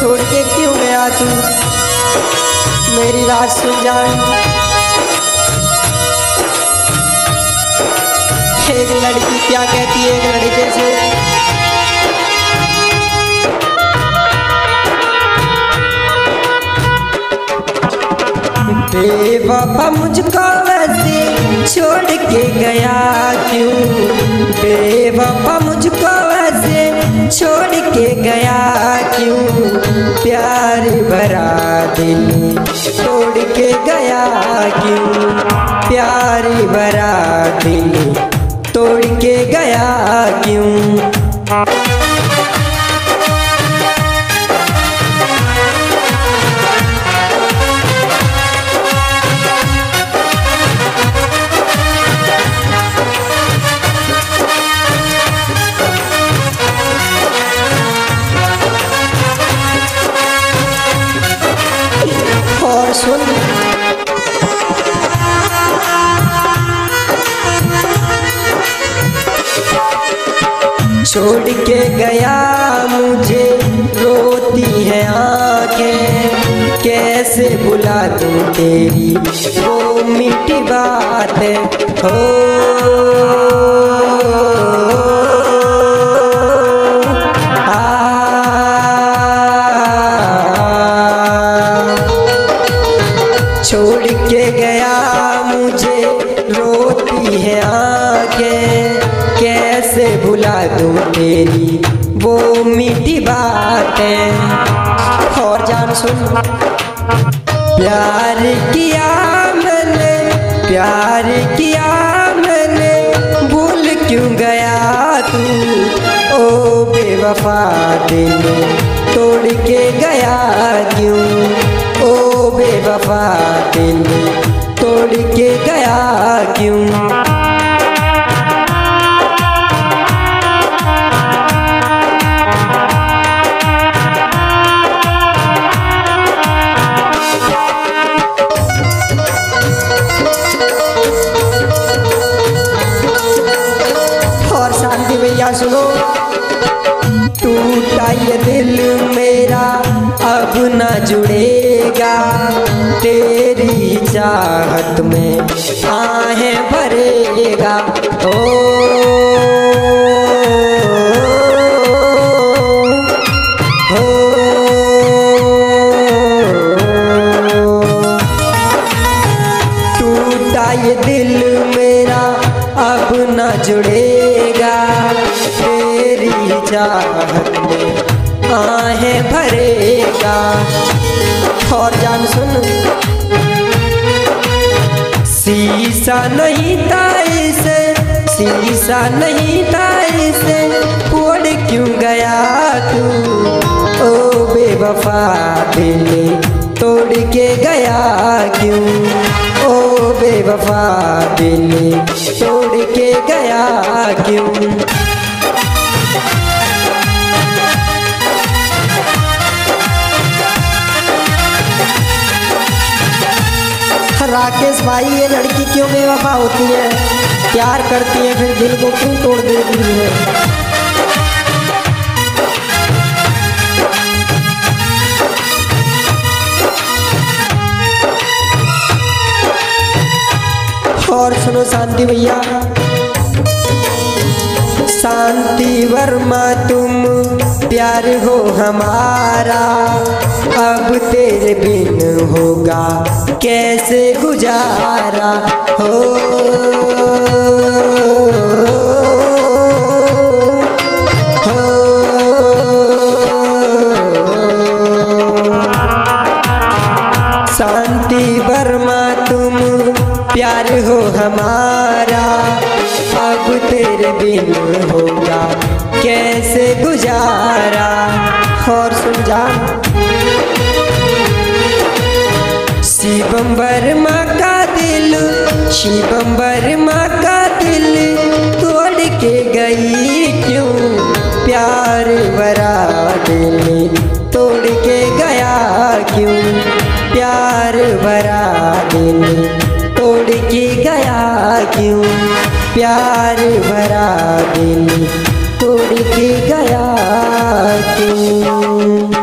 छोड़ के क्यों गया तू? मेरी रात सुन जान। एक लड़की क्या कहती है एक लड़के से? बेवफा मुझको वैसे छोड़ के गया क्यों? बेवफा मुझको छोड़ के गया क्यों? प्यार भरा दिल छोड़ के गया क्यों? प्यार भरा दिल तोड़ के गया क्यों? सुन। छोड़ के गया मुझे, रोती है आँखें। कैसे बुला दूँ तेरी? वो मीठी बात हो। दूँ तेरी, वो मीठी बातें और जान सुन। प्यार किया मैंने, प्यार किया मैंने, भूल क्यों गया तू? ओ बेवफा दिल तोड़ के गया क्यों? ओ बेवफा दिल तोड़ के गया क्यों? सुनो। टूटा ये दिल मेरा, अब न जुड़ेगा। तेरी चाहत में आहें भरेगा। ओ। ये दिल आहें भरेगा। और जान सुन। शीशा नहीं था इसे शीशा नहीं था इसे। उड़ क्यों गया तू? ओ बेवफा दिल तोड़ के गया क्यों? ओ बेवफा दिल तोड़ के गया क्यों? भाई, ये लड़की क्यों बेवफा होती है? प्यार करती है, फिर दिल को क्यों तोड़ देती है? और सुनो शांति भैया। शांति वर्मा, तुम प्यार हो हमारा, अब तेरे बिन होगा कैसे गुजारा? हो। शांति वर्मा तुम, प्यार हो हमारा, अब तेरे बिन होगा कैसे गुजारा? और जा शिवम वर्मा का दिल, शिवम वर्मा का दिल तोड़ के गई क्यों? प्यार भरा दिल, तोड़ के गया क्यों? प्यार भरा दिल, तोड़ के गया क्यों? प्यार भरा दिल। छोड़ के गया तू